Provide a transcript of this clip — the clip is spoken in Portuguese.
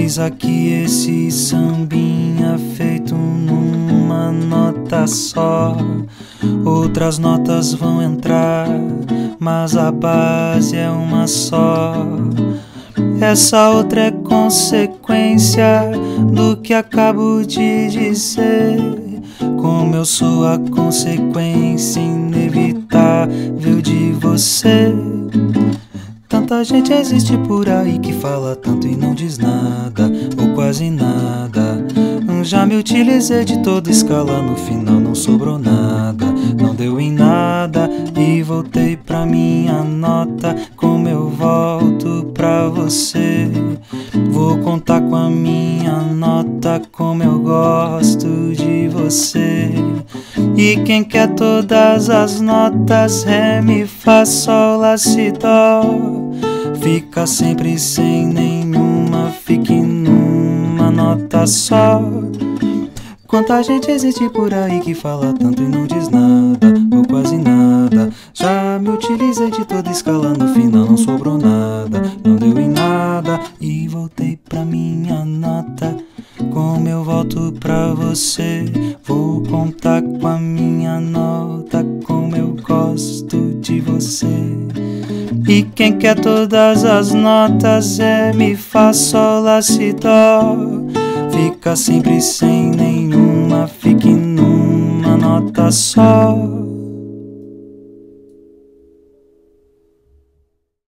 Eis aqui esse sambinha feito numa nota só. Outras notas vão entrar, mas a base é uma só. Essa outra é consequência do que acabo de dizer. Como eu sou a consequência inevitável de você. Tanta gente existe por aí que fala tanto e não diz nada, ou quase nada. Já me utilizei de toda escala, no final não sobrou nada, não deu em nada. E voltei pra minha nota, como eu volto pra você. Vou contar com a minha nota, como eu gosto de você. E quem quer todas as notas, Ré, Mi, Fá, Sol, Lá, Si, Dó. Fica sempre sem nenhuma, fique numa nota só. Quanta gente existe por aí que fala tanto e não diz nada, ou quase nada. Já me utilizei de toda escala, no final não sobrou nada, não deu em nada. E voltei pra minha nota. Como eu volto pra você, vou contar com a minha nota. Como eu gosto de você. E quem quer todas as notas é Mi, Fá, Sol, Lá, Si, Dó. Fica sempre sem nenhuma, fique numa nota só.